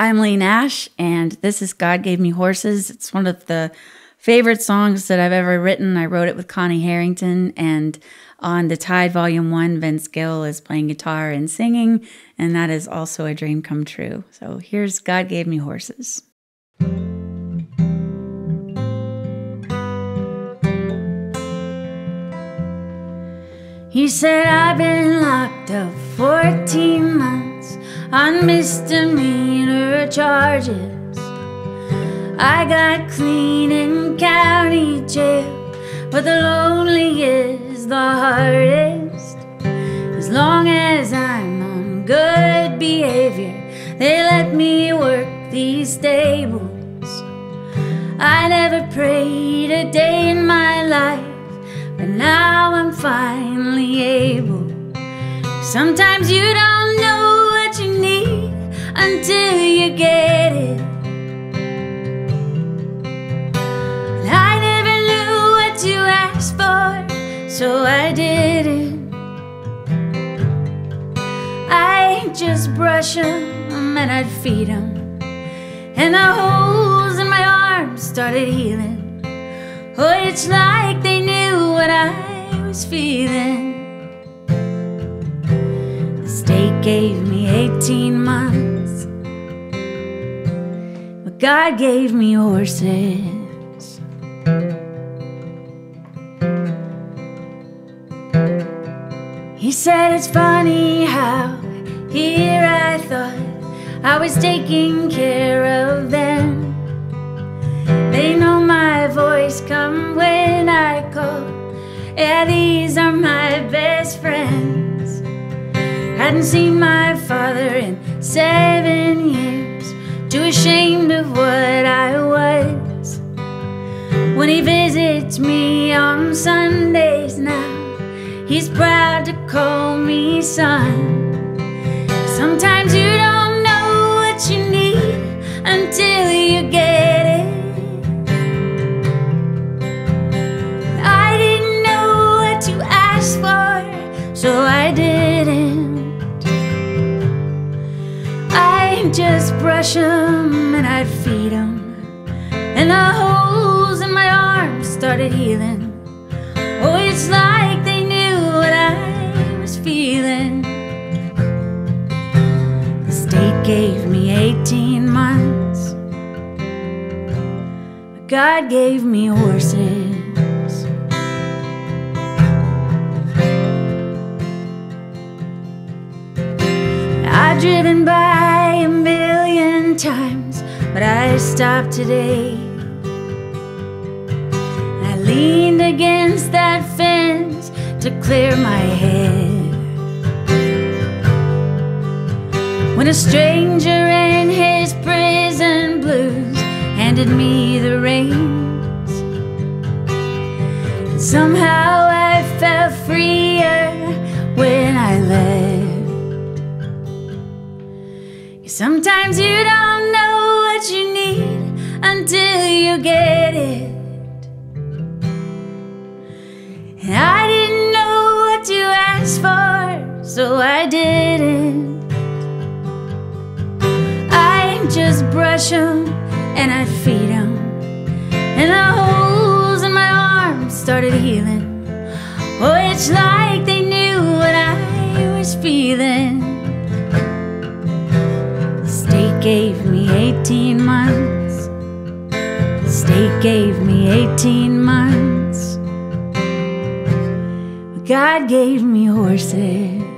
I'm Leigh Nash, and this is God Gave Me Horses. It's one of the favorite songs that I've ever written. I wrote it with Connie Harrington, and on the Tide Volume 1, Vince Gill is playing guitar and singing, and that is also a dream come true. So here's God Gave Me Horses. He said, I've been locked up 14 months on misdemeanor charges. I got clean in county jail, but the lonely is the hardest. As long as I'm on good behavior, they let me work these stables. I never prayed a day in my life but now finally able. Sometimes you don't know what you need until you get it. And I never knew what to ask for, so I didn't. I just brush them and I'd feed them, and the holes in my arms started healing. Oh, it's like they knew what I was feeling. The state gave me 18 months, but God gave me horses. He said it's funny how here I thought I was taking care Hadn't seen my father in seven years. Too ashamed of what I was. When he visits me on Sundays now, he's proud to call me son. Sometimes you just brush them and I'd feed them, and the holes in my arms started healing. Oh, it's like they knew what I was feeling. The state gave me 18 months, God gave me horses. I stopped today. I leaned against that fence to clear my head. When a stranger in his prison blues handed me the reins, and somehow I felt freer when I left. Sometimes you don't know what you need get it. And I didn't know what to ask for, so I didn't. I just brush them and I'd feed them. And the holes in my arms started healing. Oh, it's like they knew what I was feeling. The state gave me gave me 18 months. God gave me horses.